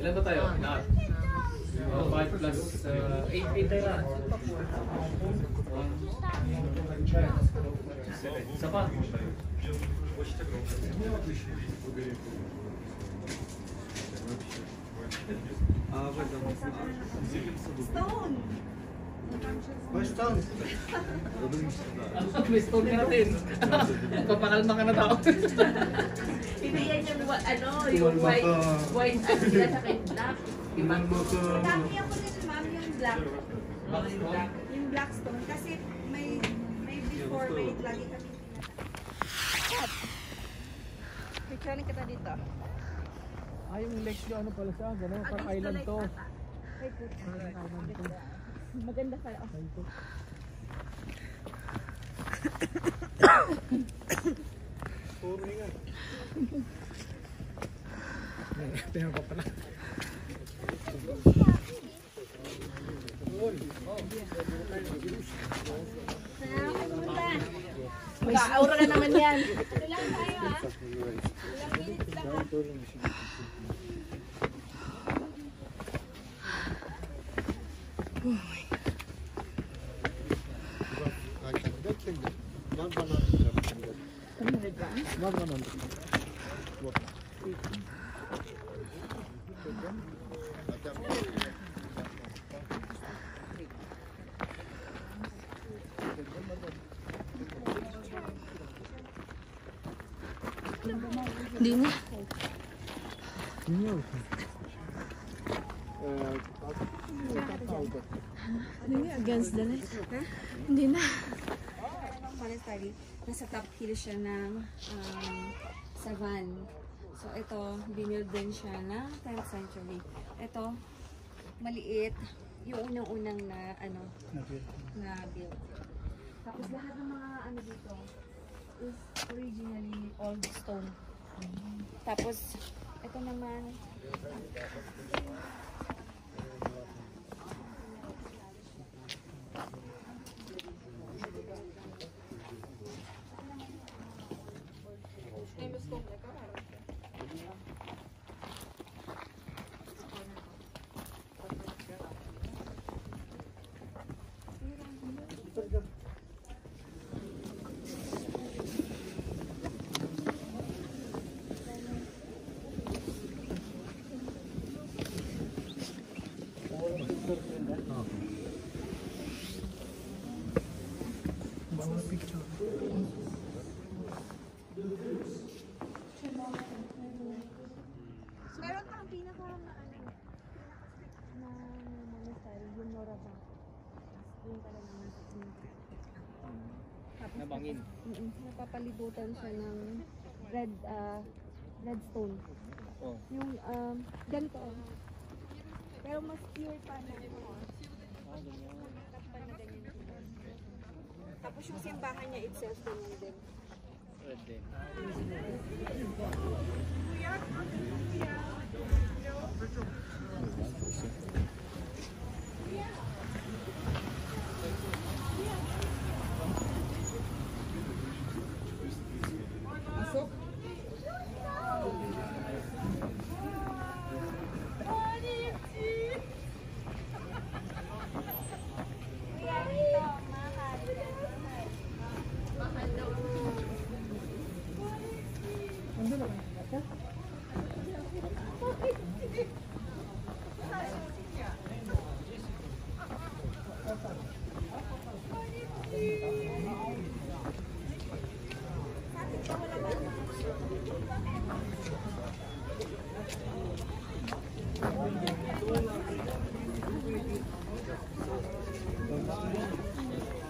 Ilan ba tayo? Lahat? Oh, 5 plus uh, 8 8 tayo lahat. Isa pa. Ah, Stone! Basta. May stone ka natin. Papakalma ka na tao. Hindi yan yung ano, yung white, white ano sila sa kay black. Diba? Dami ako din, ma'am, yung black. Box stone. Yung black stone. Kasi may may before, may lagi kami. Picturean kita dito. Ah, yung legs nyo, ano pala siya? Gano'n, parang island to. Ay, puta. Maganda pala. Oh. Tingnan ko pala. Mag-aura na naman yan. Ano lang tayo, ah? Ilang minutes lang, ah. Hindi na. Hindi against the light. Hindi na. Monastery, nasa top hill siya ng um, Savan. So ito, binuild din siya na 10th century. Ito, maliit, yung unang-unang na ano, na build. Tapos lahat ng mga ano dito is originally old stone. Tapos, ito naman, Bawal picture. meron kang pinaka na ano, na monastery, yung Nora Bank. Yung pala naman Tapos, Nabangin. Mm-mm. napapalibutan siya ng red ah red stone. Oh. Yung um, ganito. Pero mas pure pa na na ganyan. Tapos yung simbahan niya itself ganyan din. Red din. Kuya, one move. One